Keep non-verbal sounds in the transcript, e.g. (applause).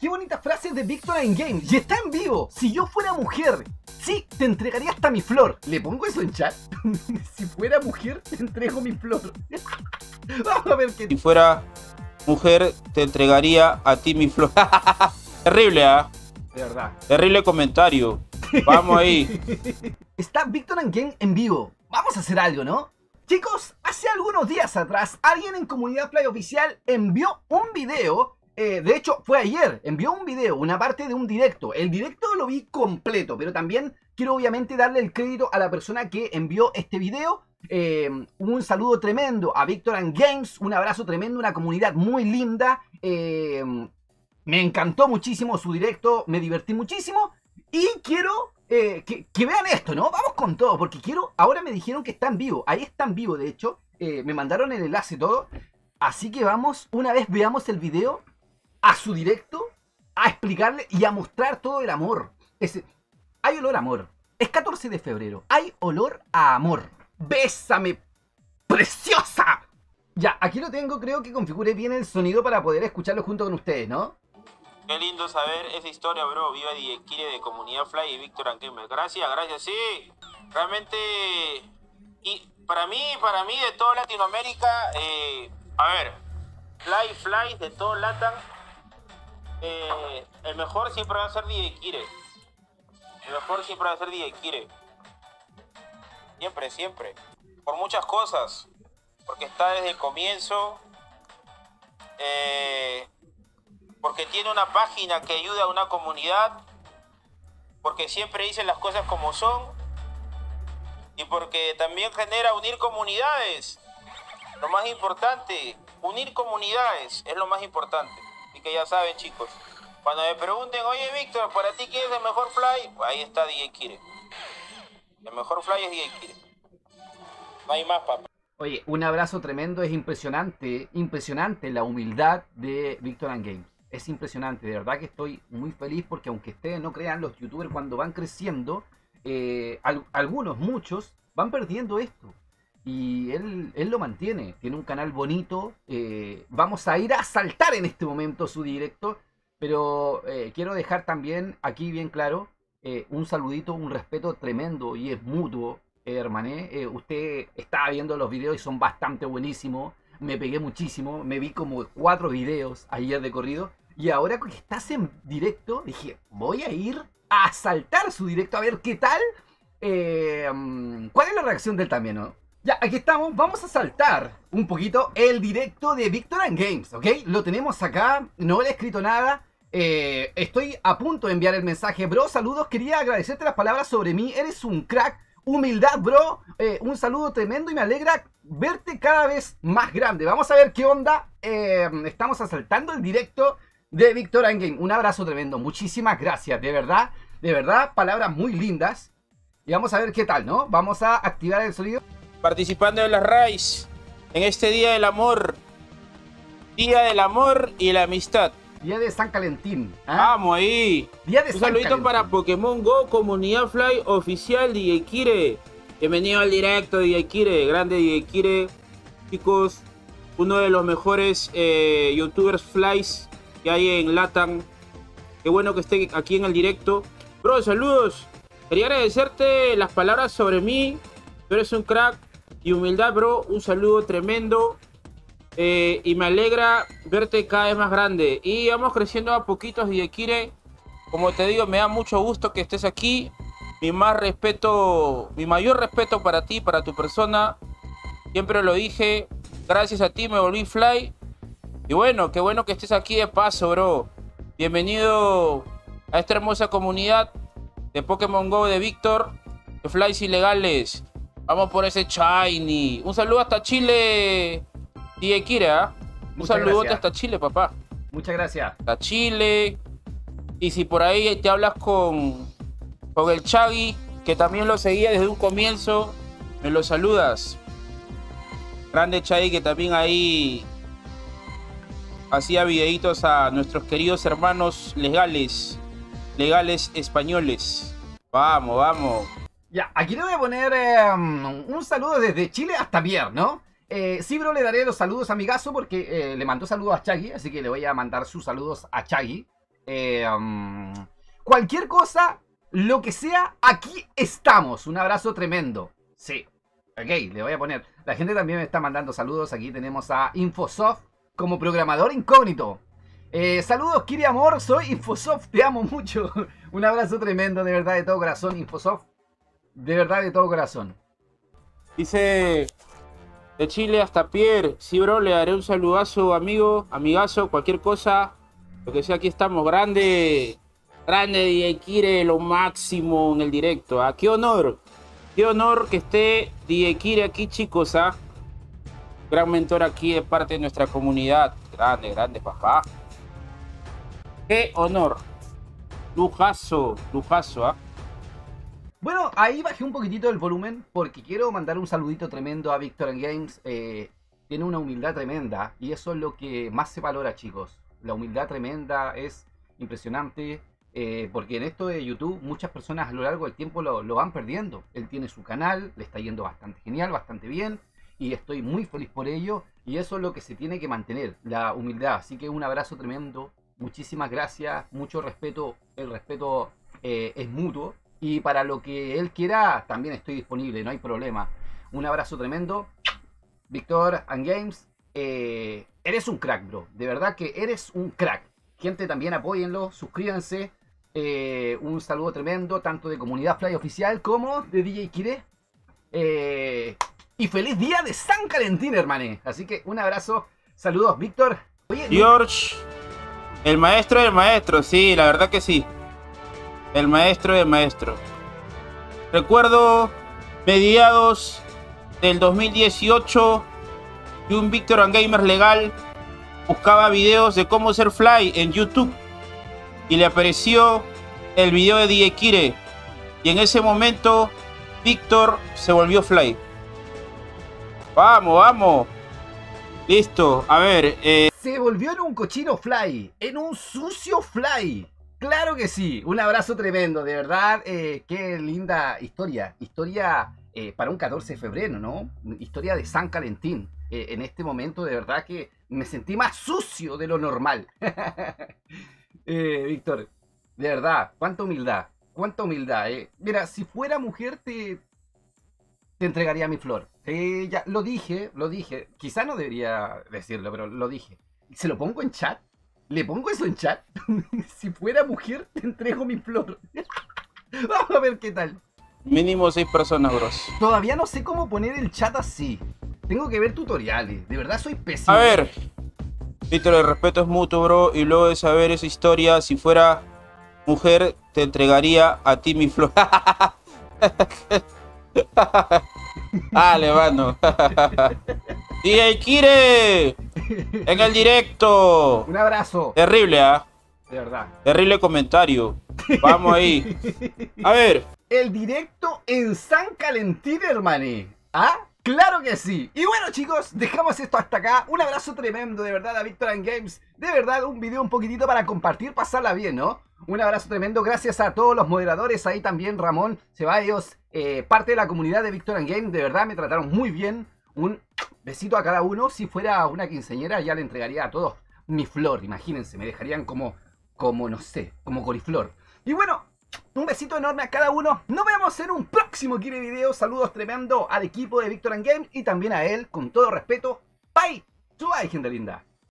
Qué bonita frase de Victor en Game. Y está en vivo. Si yo fuera mujer, sí, te entregaría hasta mi flor. ¿Le pongo eso en chat? (laughs) si fuera mujer, te entrego mi flor. (laughs) Vamos a ver qué. Si fuera mujer, te entregaría a ti mi flor. (laughs) Terrible, ¿ah? De verdad. Terrible comentario. Vamos ahí. Está Victor and Game en vivo. Vamos a hacer algo, ¿no? Chicos, hace algunos días atrás, alguien en Comunidad Play Oficial envió un video. Eh, de hecho, fue ayer. Envió un video, una parte de un directo. El directo lo vi completo, pero también quiero obviamente darle el crédito a la persona que envió este video. Eh, un saludo tremendo a Victor and Games. Un abrazo tremendo, una comunidad muy linda. Eh, me encantó muchísimo su directo, me divertí muchísimo. Y quiero que, que vean esto, ¿no? Vamos con todo, porque quiero. Ahora me dijeron que está en vivo. Ahí está en vivo, de hecho. Me mandaron el enlace todo. Así que vamos, una vez veamos el video, a su directo, a explicarle y a mostrar todo el amor. Ese- hay olor a amor. Es 14 de febrero. Hay olor a amor. Bésame, preciosa. Ya, aquí lo tengo. Creo que configure bien el sonido para poder escucharlo junto con ustedes, ¿no? Qué lindo saber esa historia, bro. Viva Kire de Comunidad Fly y Víctor Anquemes. Gracias, gracias. Sí, realmente. Y para mí, para mí, de toda Latinoamérica, eh, a ver, Fly, Fly, de todo Latam, eh, el mejor siempre va a ser DJ Kire. El mejor siempre va a ser DJ Kire. Siempre, siempre. Por muchas cosas. Porque está desde el comienzo. Eh, porque tiene una página que ayuda a una comunidad, porque siempre dicen las cosas como son y porque también genera unir comunidades. Lo más importante, unir comunidades es lo más importante. Y que ya saben chicos, cuando me pregunten, oye Víctor, ¿para ti quién es el mejor fly? Ahí está DJ Kire. El mejor fly es DJ Kire. No hay más, papá. Oye, un abrazo tremendo, es impresionante, impresionante la humildad de Victor and Games. Es impresionante, de verdad que estoy muy feliz porque aunque ustedes no crean, los youtubers cuando van creciendo, eh, al- algunos, muchos, van perdiendo esto. Y él, él lo mantiene, tiene un canal bonito, eh, vamos a ir a saltar en este momento su directo, pero eh, quiero dejar también aquí bien claro eh, un saludito, un respeto tremendo y es mutuo hermané. Usted estaba viendo los videos y son bastante buenísimos. Me pegué muchísimo. Me vi como cuatro videos ayer de corrido. Y ahora que estás en directo, dije, voy a ir a saltar su directo a ver qué tal. Mm, ¿Cuál es la reacción del también, no? Ya, aquí estamos. Vamos a saltar un poquito el directo de Victor and Games, ¿ok? Lo tenemos acá. No le he escrito nada. Eh, estoy a punto de enviar el mensaje. Bro, saludos. Quería agradecerte las palabras sobre mí. Eres un crack. Humildad, bro. Eh, un saludo tremendo y me alegra verte cada vez más grande. Vamos a ver qué onda. Eh, estamos asaltando el directo de Victor and Game. Un abrazo tremendo. Muchísimas gracias. De verdad, de verdad, palabras muy lindas. Y vamos a ver qué tal, ¿no? Vamos a activar el sonido. Participando en las RAIs en este Día del Amor. Día del Amor y la Amistad. Día de San Calentín. ¿ah? Vamos ahí. Día de Un San saludito Calentín. para Pokémon Go, Comunidad Fly Oficial DJ Kire. Bienvenido al directo DJ Kire, grande DJ Kire. Chicos, uno de los mejores eh, youtubers flies que hay en Latam. Qué bueno que esté aquí en el directo. Bro, saludos. Quería agradecerte las palabras sobre mí. Tú eres un crack y humildad, bro. Un saludo tremendo. Eh, y me alegra verte cada vez más grande. Y vamos creciendo a poquitos, Kire. Como te digo, me da mucho gusto que estés aquí. Mi más respeto, mi mayor respeto para ti, para tu persona. Siempre lo dije. Gracias a ti me volví fly. Y bueno, qué bueno que estés aquí de paso, bro. Bienvenido a esta hermosa comunidad de Pokémon Go de Víctor. De flies ilegales. Vamos por ese shiny. Un saludo hasta Chile. DJ Kira. Un gracias. hasta Chile, papá. Muchas gracias. Hasta Chile. Y si por ahí te hablas con, con el Chagui, que también lo seguía desde un comienzo, me lo saludas. Grande Chagui que también ahí hacía videitos a nuestros queridos hermanos legales, legales españoles. Vamos, vamos. Ya, aquí le voy a poner eh, un saludo desde Chile hasta Pierre, ¿no? Eh, sí, bro, le daré los saludos a mi gaso porque eh, le mandó saludos a Chagui, así que le voy a mandar sus saludos a Chagui. eh, um, cualquier cosa, lo que sea, aquí estamos. Un abrazo tremendo. Sí. Ok, le voy a poner. La gente también me está mandando saludos. Aquí tenemos a Infosoft como programador incógnito. Eh, saludos, Kiri Amor. Soy Infosoft. Te amo mucho. (laughs) Un abrazo tremendo, de verdad, de todo corazón, Infosoft. De verdad, de todo corazón. Dice de Chile hasta Pierre. Sí, bro, le daré un saludazo, amigo, amigazo, cualquier cosa. Lo que sea, aquí estamos. Grande, grande DJ Kire, lo máximo en el directo. ¿ah? Qué honor, qué honor que esté DJ Kire aquí, chicos. ¿ah? Gran mentor aquí de parte de nuestra comunidad. Grande, grande, papá. Qué honor. Lujazo, lujazo, ¿ah? Bueno, ahí bajé un poquitito el volumen porque quiero mandar un saludito tremendo a Victor Games. Eh, tiene una humildad tremenda y eso es lo que más se valora, chicos. La humildad tremenda es impresionante eh, porque en esto de YouTube muchas personas a lo largo del tiempo lo, van perdiendo. Él tiene su canal, le está yendo bastante genial, bastante bien y estoy muy feliz por ello y eso es lo que se tiene que mantener, la humildad. Así que un abrazo tremendo muchísimas gracias, mucho respeto, el respeto eh, es mutuo y para lo que él quiera también estoy disponible, no hay problema. Un abrazo tremendo. Víctor and Games, eh, eres un crack, bro. De verdad que eres un crack. Gente, también apóyenlo, suscríbanse. Eh, un saludo tremendo, tanto de Comunidad Fly Oficial como de DJ Kire. y feliz día de San Valentín, hermane. Así que un abrazo. Saludos, Víctor. George. El maestro del maestro, sí, la verdad que sí. El maestro del maestro. Recuerdo mediados del 2018 que un Victor and Gamer legal buscaba videos de cómo ser fly en YouTube y le apareció el video de DJ Kire y en ese momento Víctor se volvió fly. Vamos, vamos. Listo, a ver. Eh... Se volvió en un cochino fly, en un sucio fly. Claro que sí, un abrazo tremendo, de verdad. Eh, qué linda historia. Historia eh, para un 14 de febrero, ¿no? Historia de San Calentín. Eh, en este momento, de verdad que me sentí más sucio de lo normal. (laughs) Víctor, de verdad, cuánta humildad, cuánta humildad. Mira, si fuera mujer, te, te entregaría mi flor. ya lo dije, lo dije. Quizá no debería decirlo, pero lo dije. ¿Se lo pongo en chat? ¿Le pongo eso en chat? (laughs) si fuera mujer, te entrego mi flor. (laughs) Vamos a ver qué tal. Mínimo seis personas, bros. Todavía no sé cómo poner el chat así. Tengo que ver tutoriales. De verdad soy pésimo. A ver. Víctor, el respeto es mutuo, bro. Y luego de saber esa historia, si fuera mujer, te entregaría a ti mi flor. (laughs) Dale, mano. DJ Kire. En el directo. Un abrazo. Terrible, ¿ah? De verdad. Terrible comentario. Vamos ahí. A ver. El directo en San Calentín, hermane. ¿Ah? Claro que sí. Y bueno chicos, dejamos esto hasta acá. Un abrazo tremendo de verdad a Victor Games. De verdad, un video un poquitito para compartir, pasarla bien, ¿no? Un abrazo tremendo. Gracias a todos los moderadores. Ahí también Ramón Ceballos, eh, parte de la comunidad de Victor Games. De verdad, me trataron muy bien. Un besito a cada uno. Si fuera una quinceñera, ya le entregaría a todos mi flor. Imagínense, me dejarían como, como no sé, como coliflor. Y bueno, un besito enorme a cada uno. Nos vemos en un próximo Kire Video. Saludos tremendo al equipo de Victor Games y también a él, con todo respeto. Bye. Bye, gente linda.